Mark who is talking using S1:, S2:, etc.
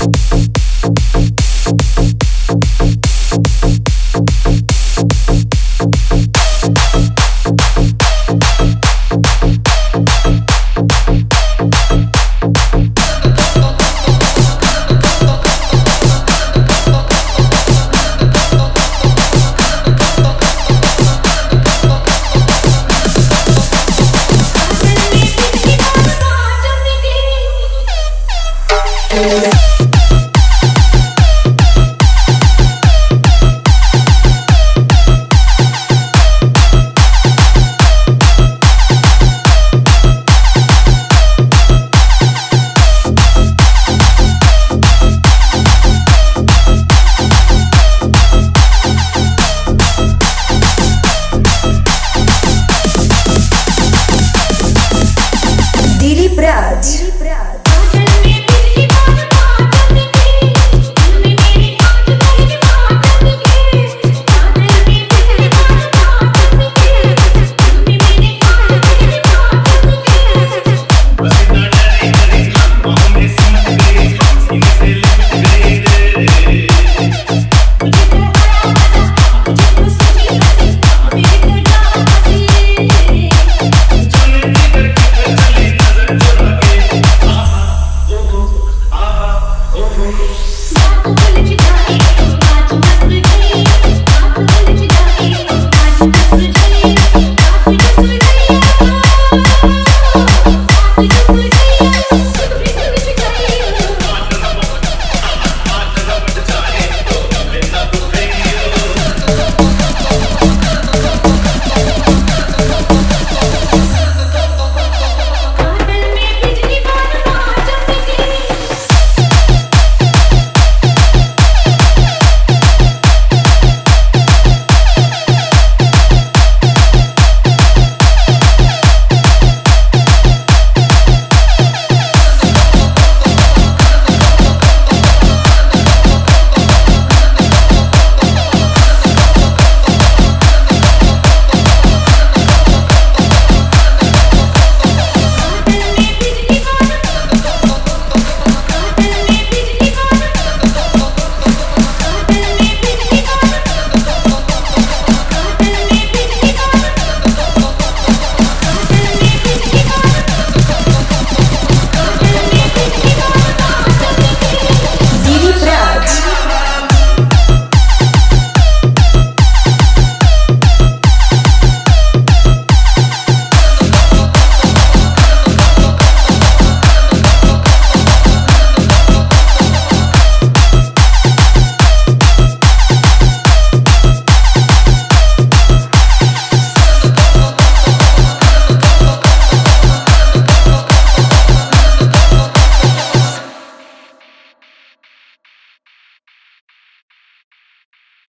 S1: Thank Dilip Raj Dilip Thank